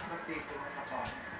ปกติโดน